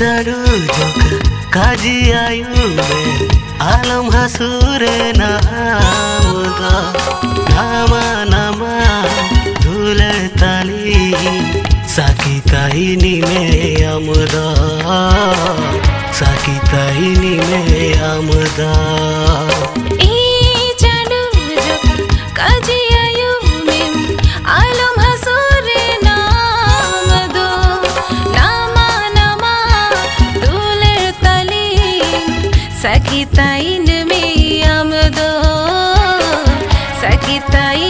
සඩු ජොක කජි අයුබේ අලම් හසුරෙනමුදා නම නම දුලතලී සකිතයිනි මේ අමුදා. සකිතයිනි මේ අමුදා. caí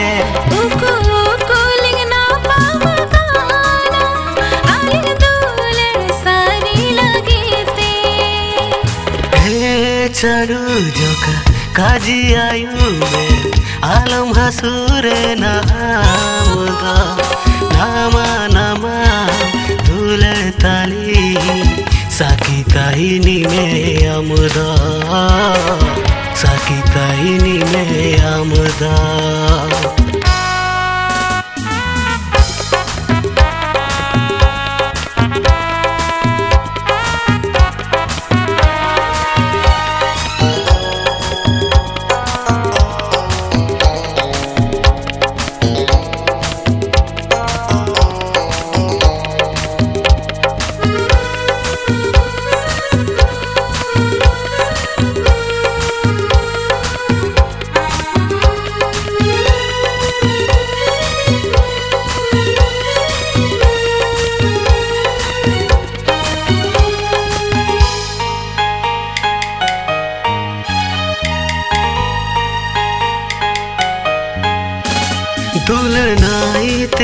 चढ़ू जोका काजी आयु में आलम हसूरे नामदा नामा नामा धूले ताली साकी काहिनी में अमुदा साकी काहिनी में अमुदा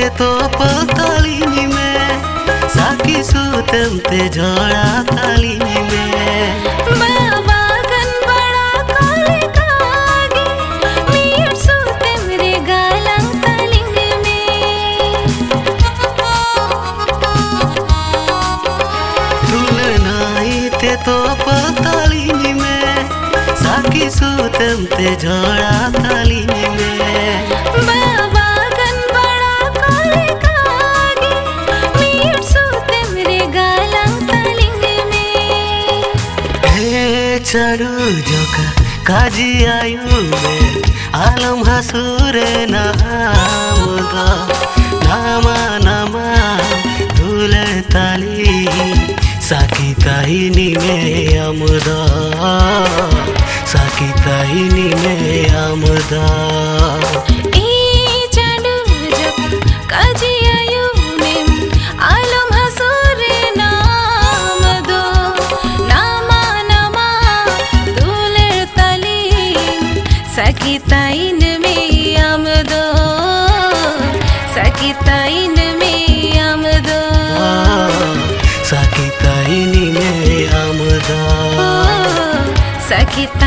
तो पताली में साकी सूतम ते झोड़ा ताली में। बाबा गन बड़ा काले कागे मीर सूते मेरे गालंग तलिंग में। दुलनाई ते तो पताली में साकी सूतम ते झोड़ा ताली में। चढ़ू जोका काजी आयु में आलम हसूरे नामदा नामा नामा धूले ताली साकी काहिनी में अमुदा साकी काहिनी में अमुदा Sakitain mi amdo? Sakitain mi amdo? Sakitain mi amdo? Sakitain